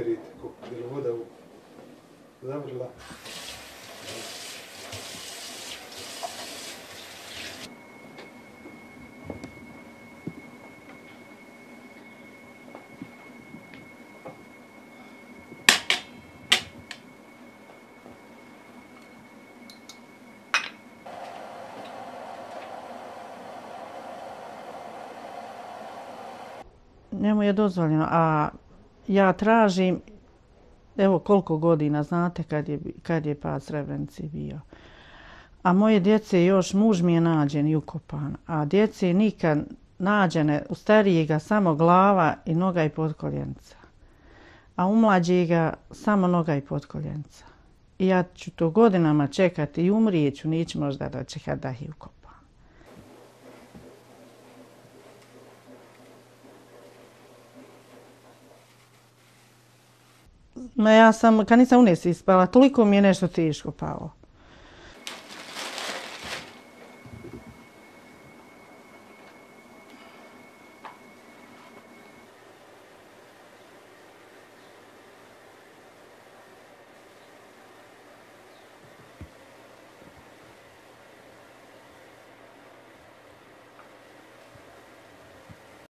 Vidite kako je voda u zavrla. njemu je dozvoljeno, a ja tražim, evo koliko godina, znate kad je, kad je pad Srebrenici bio. A moje djece još, muž mi je nađen i ukopan, a djece nikad nađene u starijega samo glava i noga i podkoljenca. A u mlađega samo noga i podkoljenca. I ja ću to godinama čekati i umrijeću, nić možda da će da ih ukopam. Ma ja sam, kad nisam unesi ispala, toliko mi je nešto teško palo.